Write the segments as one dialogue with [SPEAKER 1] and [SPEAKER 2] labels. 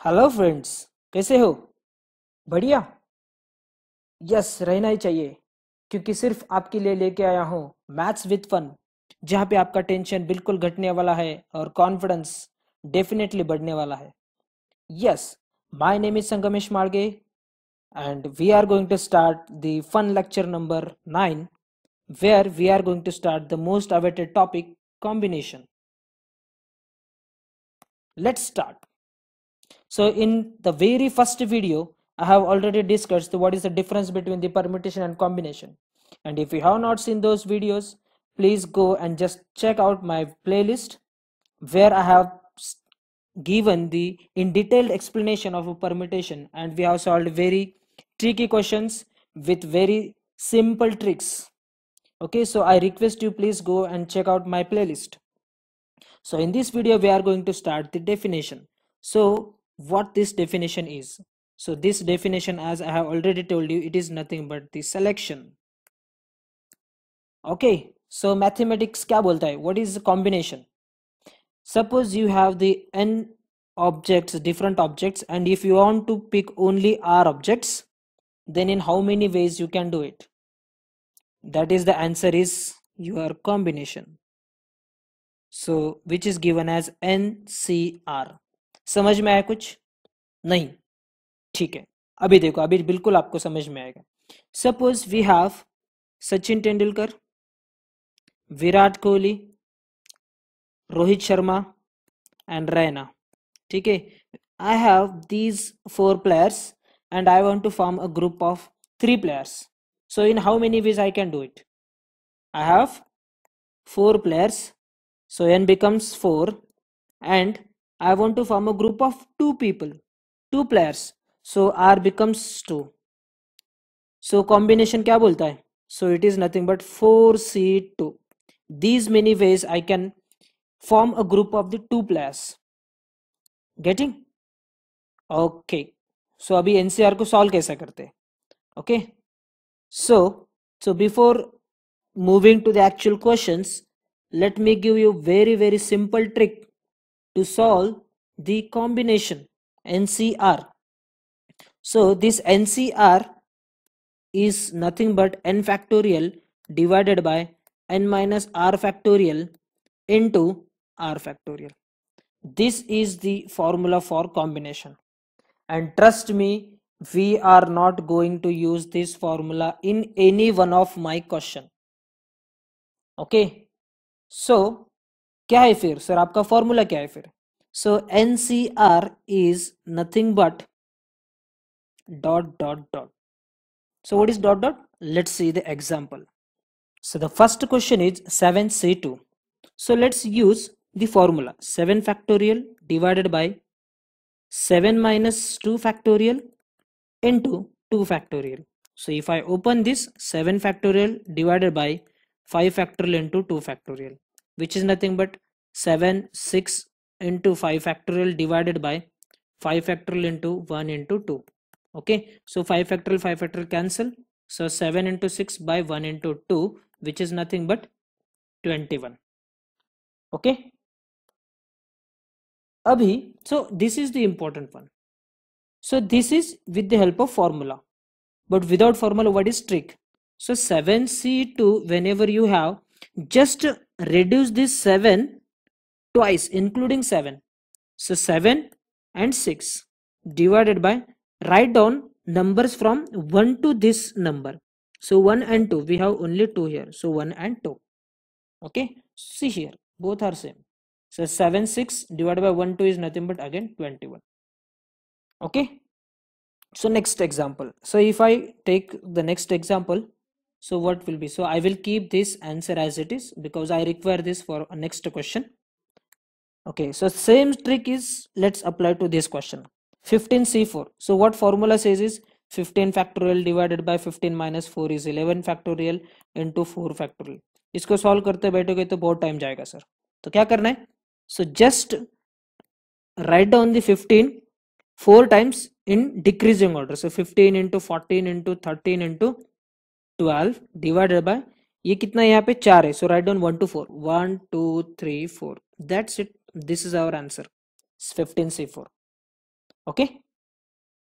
[SPEAKER 1] Hello friends कैसे हो? बढ़िया। यस रहना ही चाहिए। क्योंकि सिर्फ़ आपके लिए लेके आया हूँ मैथ्स विद फन जहाँ पे आपका टेंशन बिल्कुल घटने वाला है और कॉन्फिडेंस डेफिनेटली बढ़ने वाला है। Yes my name is Sangamesh Marge and we are going to start the fun lecture number nine where we are going to start the most awaited topic combination let's start. So in the very first video i have already discussed what is the difference between the permutation and combination. And if you have not seen those videos please go and just check out my playlist where i have given the in detailed explanation of a permutation. And we have solved very tricky questions with very simple tricks. Okay so i request you please go and check out my playlist. So in this video we are going to start the definition. So what this definition is. So this definition as i have already told you it is nothing but the selection. Okay so mathematics kya bolta hai? What is combination? Suppose you have the n objects different objects and if you want to pick only r objects then in how many ways you can do it? That is the answer is your combination. So which is given as ncr समझ में आया कुछ? नहीं। ठीक है। अभी देखो, अभी बिल्कुल आपको समझ में आएगा। Suppose we have Sachin Tendulkar, Virat Kohli, Rohit Sharma and Raina ठीक है? I have these four players and I want to form a group of three players so, in how many ways I can do it? I have four players. So, n becomes four and I want to form a group of two people, two players. So R becomes two. So combination क्या बोलता है? So it is nothing but 4C2. These many ways I can form a group of the two players. Getting? Okay. So अभी NCR को solve कैसे करते हैं? Okay. So, so before moving to the actual questions, let me give you very very simple trick to solve the combination NCR. So this NCR is nothing but n factorial divided by n minus r factorial into r factorial. This is the formula for combination. And trust me, we are not going to use this formula in any one of my question okay so क्या है फिर sir आपका formula क्या है फिर so N C are is nothing but dot dot dot so what is dot dot let's see the example so the first question is 7c2 so let's use the formula 7 factorial divided by 7 minus 2 factorial into 2 factorial. So if I open this 7 factorial divided by 5 factorial into 2 factorial which is nothing but 7 6 into 5 factorial divided by 5 factorial into 1 into 2 okay? So 5 factorial 5 factorial cancel. So 7 into 6 by 1 into 2 which is nothing but 21 okay? Abhi so this is the important one. So this is with the help of formula. But without formula, what is trick? So 7C2, whenever you have, just reduce this 7 twice, including 7. So 7 and 6 divided by, write down numbers from 1 to this number. So 1 and 2, we have only 2 here. So 1 and 2. Okay, see here, both are same. So 7, 6 divided by 1, 2 is nothing but again 21 okay so next example so if i take the next example so what will be so i will keep this answer as it is because i require this for a next question okay so same trick is let's apply to this question 15c4 so what formula says is 15 factorial divided by 15 minus 4 is 11 factorial into 4 factorial इसको solve करते बैठोगे तो बहुत time जाएगा sir तो क्या करना है so just write down the 15 four times in decreasing order so 15 into 14 into 13 into 12 divided by ये कितना यहाँ पे चार है सो write down one two four one two three four that's it this is our answer fifteen C four okay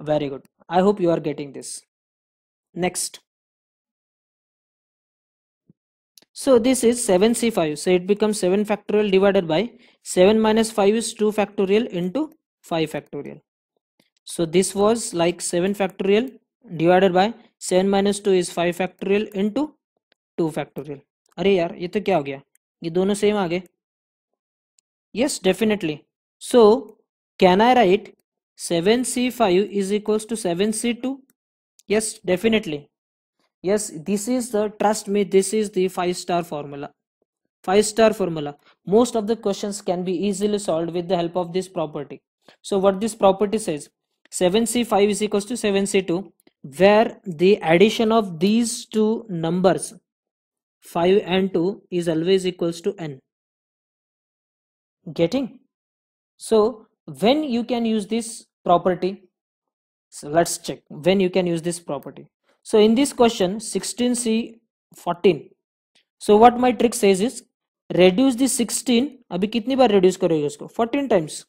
[SPEAKER 1] very good i hope you are getting this next so this is 7c5 so it becomes 7 factorial divided by 7 minus 5 is 2 factorial into 5 factorial so this was like 7 factorial divided by 7 minus 2 is 5 factorial into 2 factorial अरे यार ये तो क्या हो गया ये दोनों same आ गए yes definitely so can i write 7c5 is equals to 7c2 yes definitely yes this is the trust me this is the five star formula five star formula most of the questions can be easily solved with the help of this property so what this property says 7c5 is equals to 7c2 where the addition of these two numbers 5 and 2 is always equals to n getting so when you can use this property so let's check when you can use this property so in this question 16c 14 so what my trick says is reduce the 16 अभी कितनी बार reduce करोगे उसको 14 times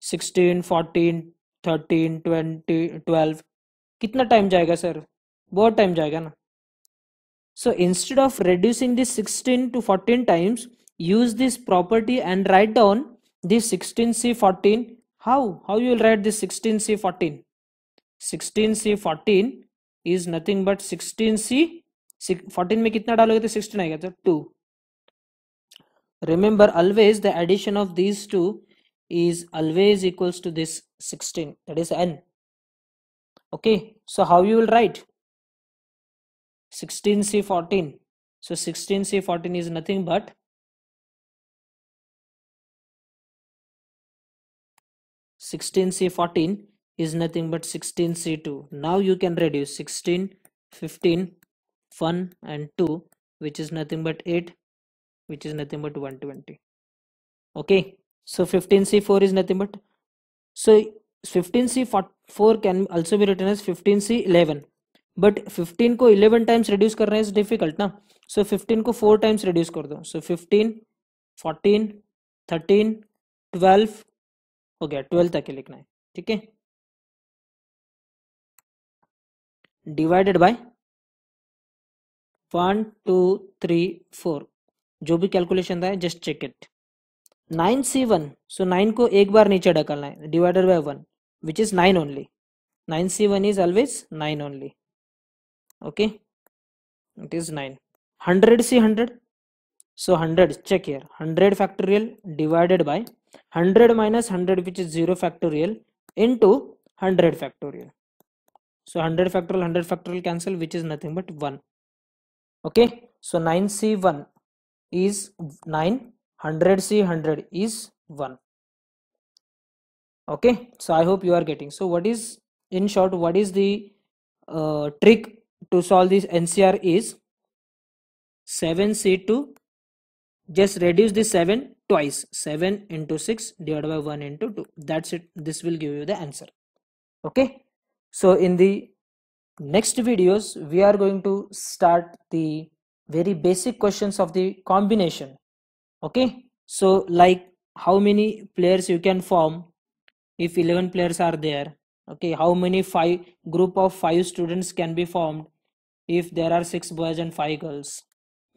[SPEAKER 1] 16 14 13 20 12 कितना time जाएगा sir बहुत time जाएगा ना? So instead of reducing this sixteen to fourteen times use this property and write down this sixteen C fourteen how how you will write this sixteen C fourteen sixteen C fourteen is nothing but sixteen C fourteen में कितना डालोगे तो sixteen आएगा sir to remember always the addition of these two is always equals to this 16 that is n. okay so how you will write 16c14 so 16c14 is nothing but Sixteen C fourteen is nothing but sixteen C two. Now you can reduce 16, 15, 1 and 2 which is nothing but 8 which is nothing but 120. Okay so 15 C four is nothing but so 15c4 can also be written as 15c11 but 15 को 11 times reduce करना is difficult ना? So so 15 को 4 times reduce कर दो। सो so 15 14 13 12 हो गया। 12 तक ही लिखना है। ठीक है? Divided by one two three four जो भी कैलकुलेशन था just check it nine C one so nine को एक बार नीचे ढकलना है। Divided by one which is 9 only. 9c1 is always 9 only. Okay? It is 9 100 c 100 so 100 check here. 100 factorial divided by 100 minus 100 which is 0 factorial into 100 factorial. So 100 factorial 100 factorial cancel which is nothing but 1 okay? So 9c1 is 9 100c 100 is 1 okay so i hope you are getting. So what is in short what is the uh, trick to solve this ncr is 7c2 just reduce the 7 twice. 7 into 6 divided by 1 into 2 that's it. This will give you the answer. Okay? So in the next videos we are going to start the very basic questions of the combination. Okay? So like how many players you can form if 11 players are there okay how many five group of five students can be formed if there are six boys and five girls?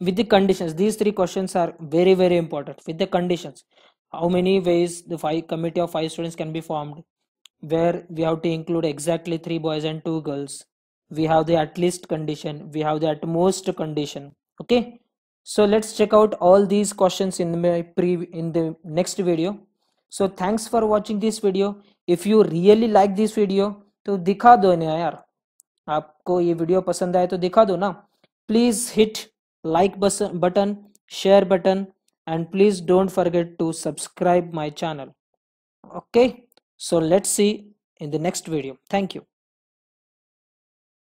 [SPEAKER 1] With the conditions these three questions are very very important. With the conditions how many ways the five committee of five students can be formed where we have to include exactly three boys and two girls. We have the at least condition we have the at most condition okay? So let's check out all these questions in the pre in the next video so thanks for watching this video if you really like this video तो दिखा दो ना यार। आपको ये video पसंद आए तो दिखा दो ना। Please hit like button share button and please don't forget to subscribe my channel okay so let's see in the next video thank you.